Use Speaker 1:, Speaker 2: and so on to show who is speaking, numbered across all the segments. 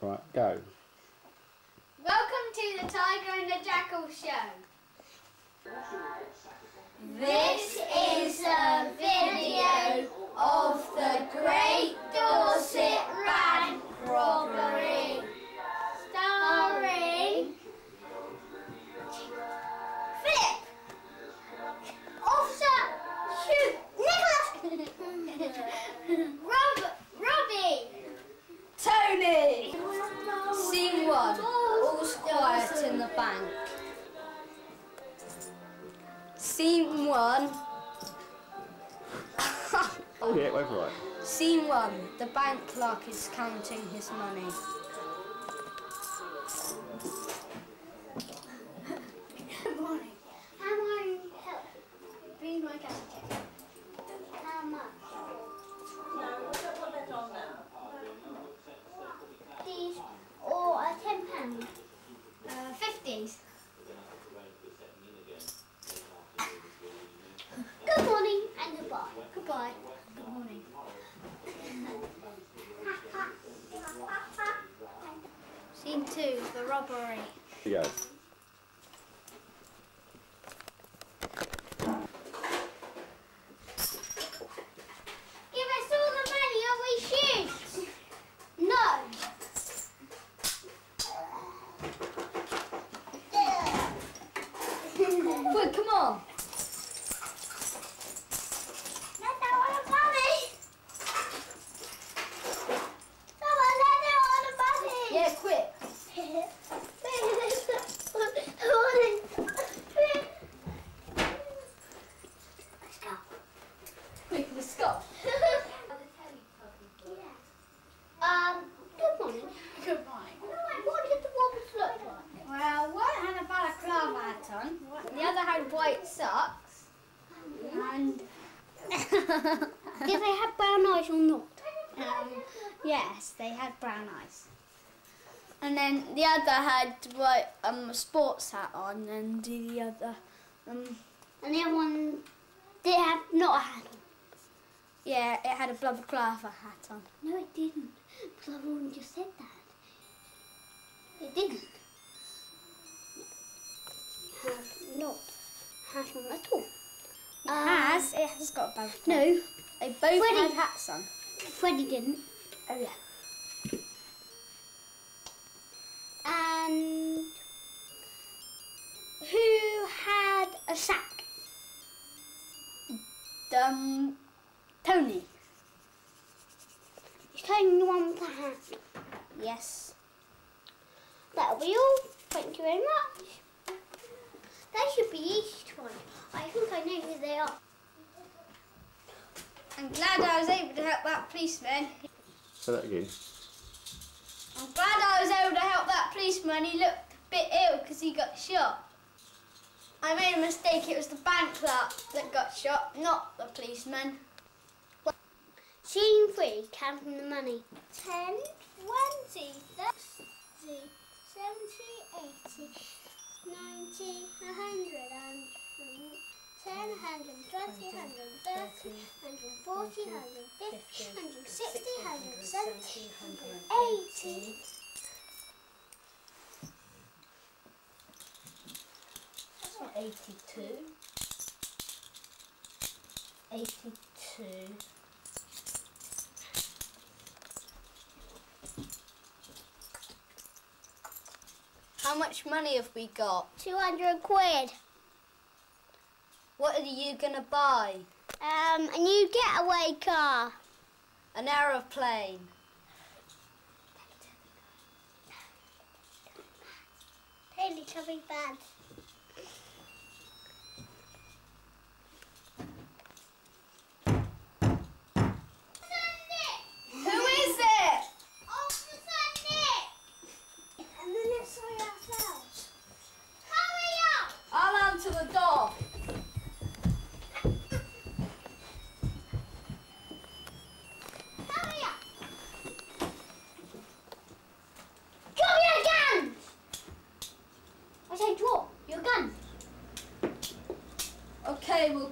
Speaker 1: Right, go.
Speaker 2: Welcome to the Tiger and the Jackal show. This is a video of the Great
Speaker 3: Scene one. The bank clerk is counting his money.
Speaker 2: Good morning. How may I help? Bring my cash check. How much? These or a ten pound? Uh, fifties. Good morning and goodbye. Goodbye. Good morning. Two, the robbery.
Speaker 1: Here you go.
Speaker 2: Give us all the money or we shoot. No.
Speaker 3: Quick, come on.
Speaker 2: Let them all the money. Come on, let them all the money.
Speaker 3: Yeah, quick.
Speaker 2: Let's go.
Speaker 3: Let's go.
Speaker 2: Um, good morning. Good morning. What did the wobbles look like?
Speaker 4: Well, one had a balaclava hat on, the other had white socks, and
Speaker 2: Did they have brown eyes or not?
Speaker 4: um, yes, they had brown eyes. And then the other had white um, a sports hat on, and the other, um,
Speaker 2: And the other one, they have not a hat on.
Speaker 4: yeah, it had a balaclava hat on.
Speaker 2: No, it didn't. Because I've already just said that. It didn't. It Have not hat on at all.
Speaker 4: It has, it has got a balaclava.
Speaker 2: No,
Speaker 4: they both
Speaker 2: Freddie.
Speaker 4: had hats on.
Speaker 2: Freddie didn't.
Speaker 4: Oh yeah.
Speaker 2: Sack?
Speaker 4: Um, Tony.
Speaker 2: He's the one hat.
Speaker 4: Yes.
Speaker 2: That'll be all. Thank you very much. That should be each one. I think I know who they are.
Speaker 4: I'm glad I was able to help that policeman.
Speaker 1: Say that again.
Speaker 4: I'm glad I was able to help that policeman. He looked a bit ill because he got shot. I made a mistake. It was the bank clerk that got shot, not the policeman.
Speaker 2: Scene three, counting the money. 10, 20, 30, 70, 80, 90, 100, and 10, 120, 130, 140, 150, 160, 170, 180.
Speaker 3: That's not 82. 82. How much money have we got?
Speaker 2: 200 quid.
Speaker 3: What are you gonna buy?
Speaker 2: Um, a new getaway car.
Speaker 3: An aeroplane.
Speaker 2: Really coming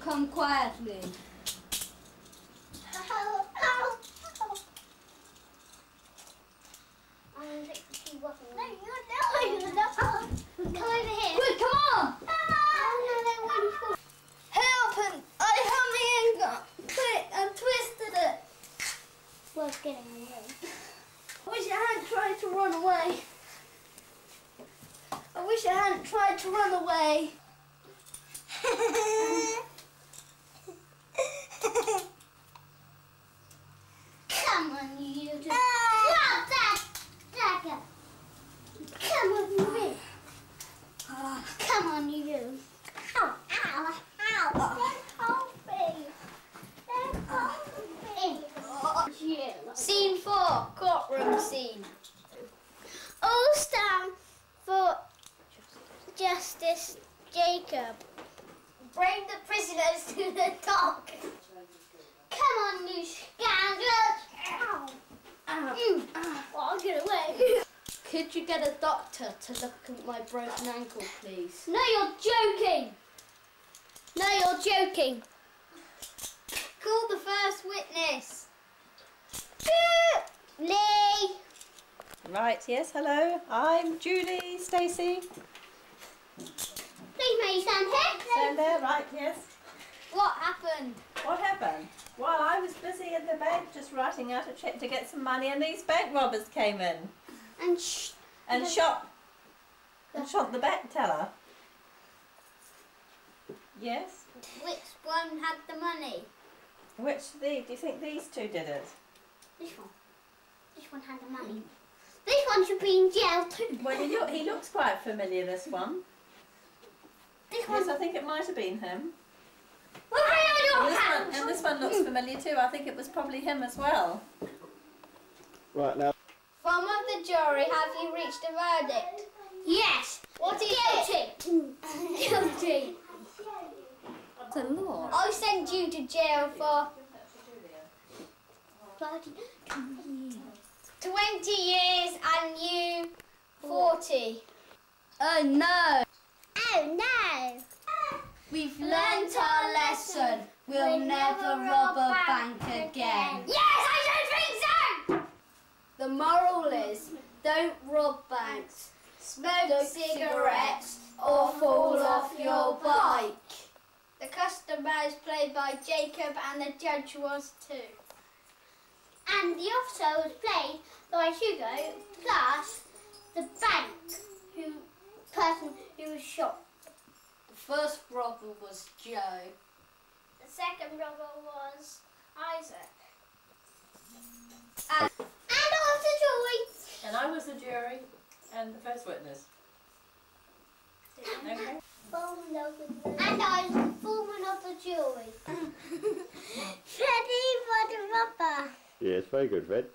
Speaker 2: come quietly. Come on. Help. I my. Quick, I twisted it. Getting away.
Speaker 4: I wish I hadn't tried to run away. I wish I hadn't tried to run away.
Speaker 3: Could you get a doctor to look at my broken ankle, please?
Speaker 2: No, you're joking. No, you're joking.
Speaker 4: Call the first witness.
Speaker 2: Lee.
Speaker 5: Right, yes, hello. I'm Julie Stacey.
Speaker 2: Please may you stand here.
Speaker 5: Stand there, right, yes.
Speaker 4: What happened?
Speaker 5: What happened? Well, I was busy in the bank just writing out a cheque to get some money and these bank robbers came in
Speaker 2: And sh-
Speaker 5: and shot and shot the bank teller. Yes?
Speaker 4: Which one had the money?
Speaker 5: Which the, do you think these two did it?
Speaker 2: this one. This one had the money. This one should be in jail too.
Speaker 5: Well, he, look, he looks quite familiar, this one.
Speaker 2: This one.
Speaker 5: Yes, I think it might have been him.
Speaker 2: Well, hang on
Speaker 5: And
Speaker 2: your
Speaker 5: this, one,
Speaker 2: hands.
Speaker 5: and this one looks familiar too. I think it was probably him as well.
Speaker 1: Right now,
Speaker 4: From of the jury, have you reached a verdict?
Speaker 2: Yes.
Speaker 4: What is it?
Speaker 2: Guilty. Guilty.
Speaker 3: The law.
Speaker 4: I'll send you to jail for
Speaker 2: Bloody.
Speaker 4: 20 years and you 40.
Speaker 3: Oh no!
Speaker 2: Oh no.
Speaker 3: We've learnt our lesson. We'll never rob a bank again.
Speaker 2: Yes, I don't think so.
Speaker 3: The moral is don't rob banks,
Speaker 4: Smoke cigarettes
Speaker 3: or fall off your bike.
Speaker 4: The customer is played by Jacob and the judge was too.
Speaker 2: And the officer was played by Hugo plus the bank who person who was shot.
Speaker 3: The first robber was Joe.
Speaker 4: The second robber was Isaac. Oh.
Speaker 2: And after Joy.
Speaker 5: And I was the jury and the first witness. Okay.
Speaker 2: And I was the foreman of the jury. Ready for the rubber.
Speaker 1: yes, very good, Fred.